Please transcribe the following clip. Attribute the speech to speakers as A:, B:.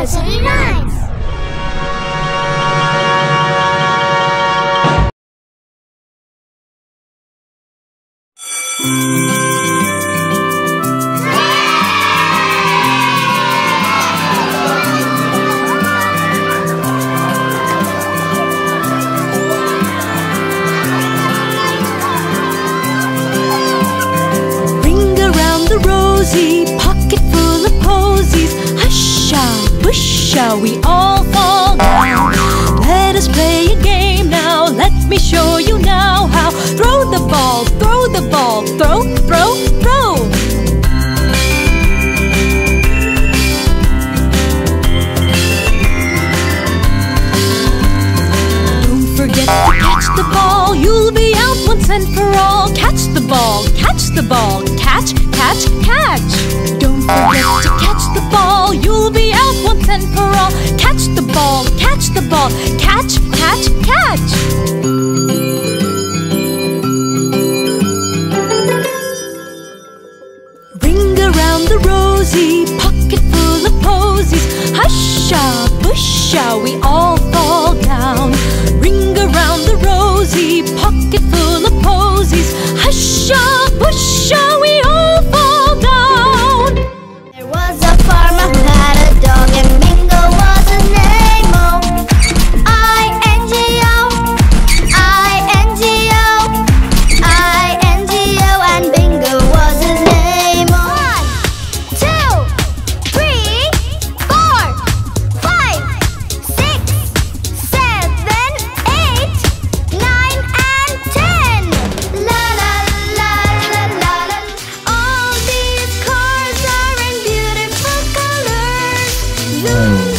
A: University Nights! Ring around the rosy shall we all fall down? Let us play a game now. Let me show you now how. Throw the ball, throw the ball, throw, throw, throw. Don't forget to catch the ball. You'll be out once and for all. Catch the ball, catch the ball, catch, all. Catch the ball, catch the ball, catch, catch, catch. Ring around the rosy, pocket full of posies. Husha, busha, we all fall down. All